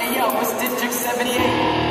Hey yo, what's District 78?